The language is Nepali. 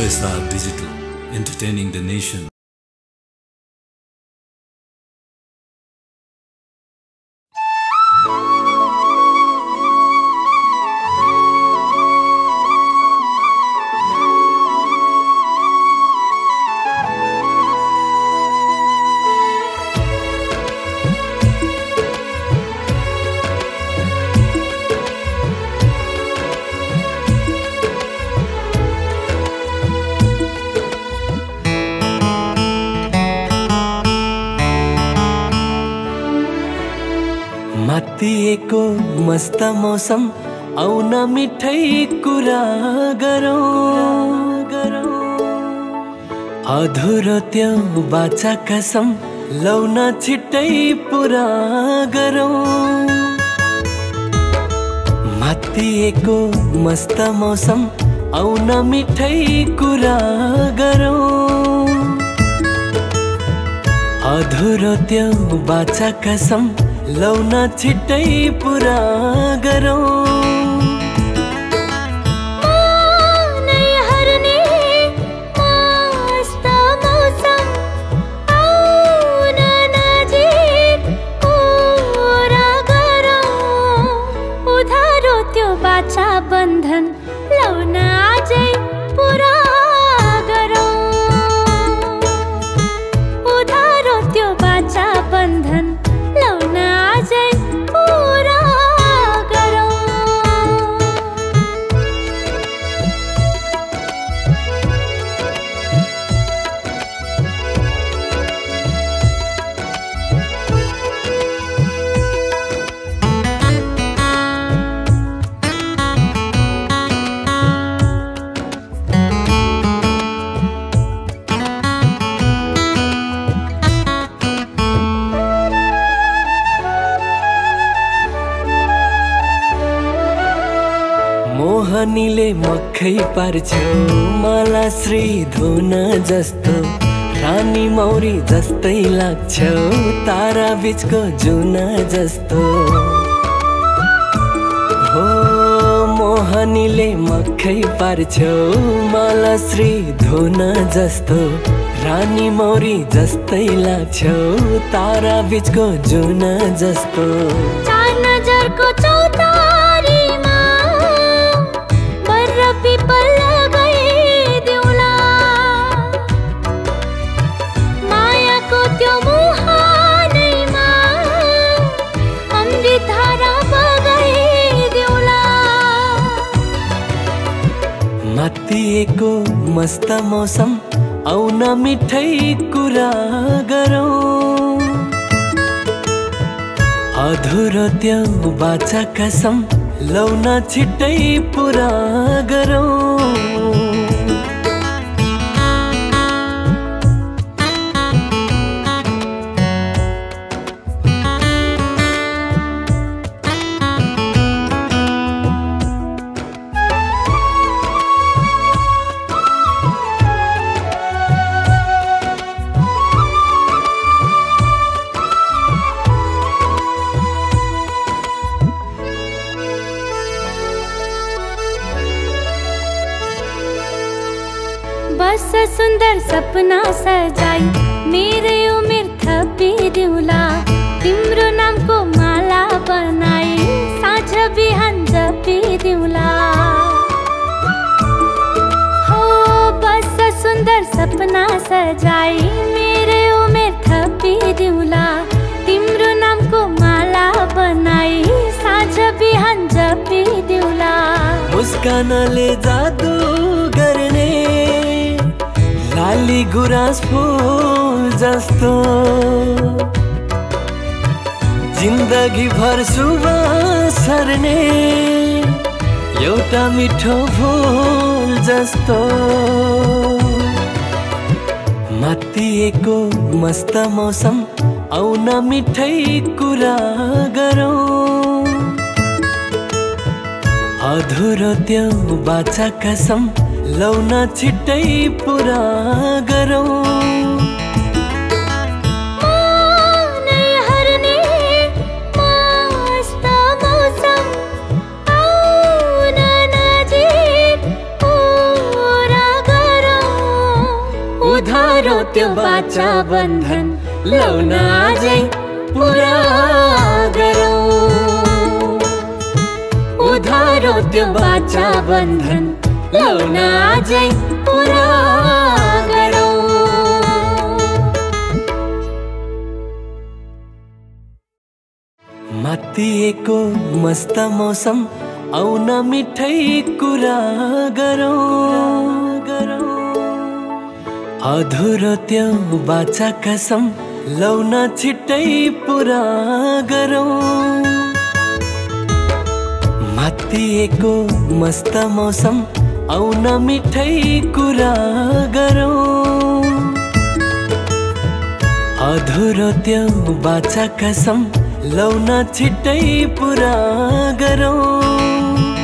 OSR Digital, entertaining the nation. मातिएको मस्त मौसम आउन मिठै कुरा गरौँ। अधुरो त्यो बाचा कसम लौन छिट्टै पुरा गरौँ। मातिएको मस्त मौसम आउन मिठै कुरा गरौँ। अधुरो त्यो बाचा कसम लौन छिट्टै पुरा गरौँ। बन्धन लौन आजै पुरा मोहनीले मक्खै पार्छौ। मला श्री धुन जस्तो रानी मौरी जस्तै लाग्छौ। तारा बिचको जुन जस्तो। हो मोहनीले मक्खै पार्छौ। मला श्री धुन जस्तो रानी मौरी जस्तै लाग्छौ। तारा बिचको जुन जस्तो। चार नजरको चौतारीमा बर्र पिपल लगाइदिउँला मायाको त्यो मुहानैमा अमृत धारा बगाइदिउँला मातिएको मस्त मौसम आउन मिठै कुरा गरौँ। अधुरो त्यो बाचा कसम लौन छिट्टै पुरा सुन्दर सपना सजाई। मेरो उमेर थपिदिउँला तिम्रो नामको माला बनाई। साँझ बिहान जपिदिउँला हो बस सुन्दर सपना सजाई। मेरो उमेर थपिदिउँला तिम्रो नामको माला बनाई। साँझ बिहान जपिदिउँला मुस्कानले जादु लाली गुराँस फुल जस्तो। जिन्दगी भर सर्ने एउटा मिठो फुल जस्तो। मातिएको मस्त मौसम आउन मिठै कुरा गरौँ। अधुरो त्यो बाचा कसम लौन छिट्टै पुरा गरौँ। त्यो बाचा बन्धन लौन आजै पुरा गरौँ। उधारो त्यो बाचा बन्धन लौन पुरा मस्त मौसम आउन मिठै कुरा गरौँ अधुरो त्यो बाचा कसम लौन छिट्टै पुरा गरौँ मातिएको मस्त मौसम आउन मिठै कुरा गरौँ। अधुरो त्यो बाचा कसम लौन छिट्टै पुरा गरौँ।